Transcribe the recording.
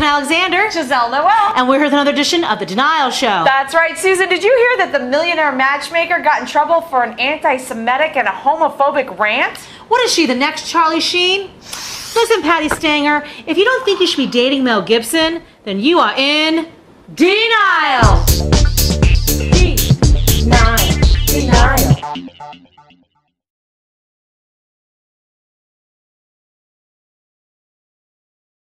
Susan Alexander. Gisele Noel. And we're here with another edition of The Denial Show. That's right, Susan. Did you hear that the millionaire matchmaker got in trouble for an anti Semitic and a homophobic rant? What is she, the next Charlie Sheen? Listen, Patty Stanger, if you don't think you should be dating Mel Gibson, then you are in denial.